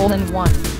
hole in one.